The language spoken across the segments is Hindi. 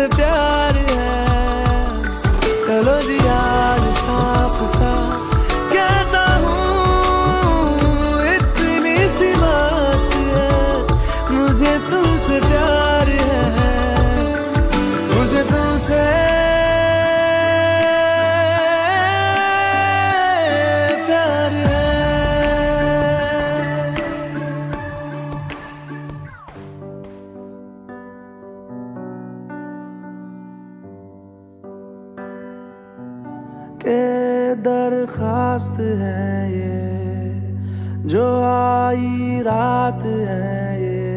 तुमसे प्यार है। चलो जी यार, साफ़ साफ़। कहता हूँ, इतनी सी बात है। मुझे तुमसे प्यार है। मुझे तुमसे के दरखास्त है ये, जो आई रात है ये।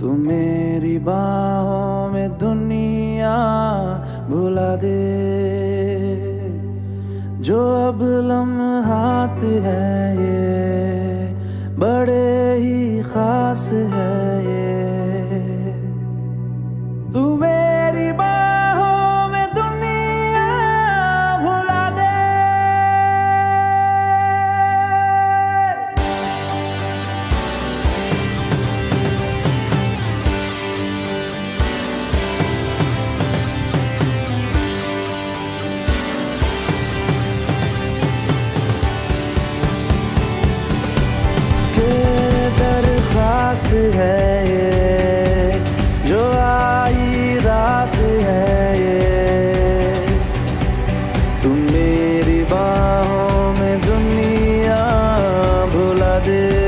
तू मेरी बाहों में दुनिया भुला दे, जो अब लम्हात है ये, बड़े ही खास है ये। तू मेरी भुला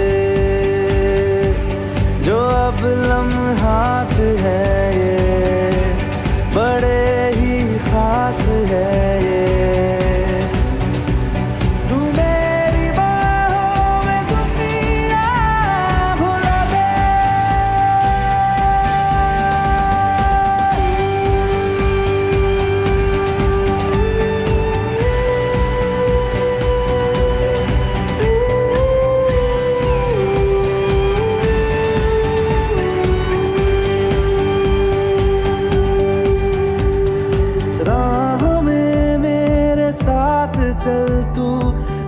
चल तू,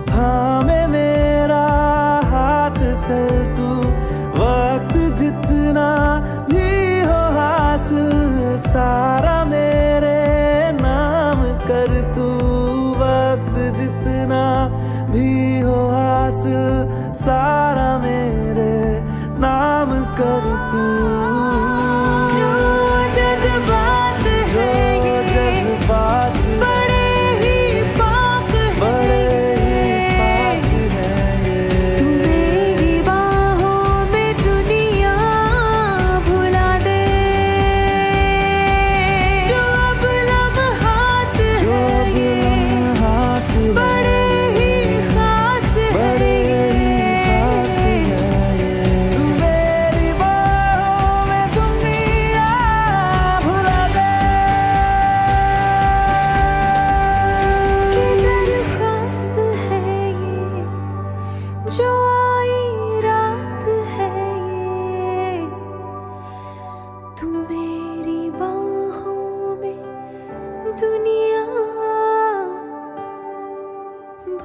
थामे मेरा हाथ चल तू। वक्त जितना भी हो हासिल, सारा मेरे नाम कर तू। वक्त जितना भी हो हासिल, सारा मेरे नाम कर तू।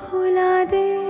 भुला दे।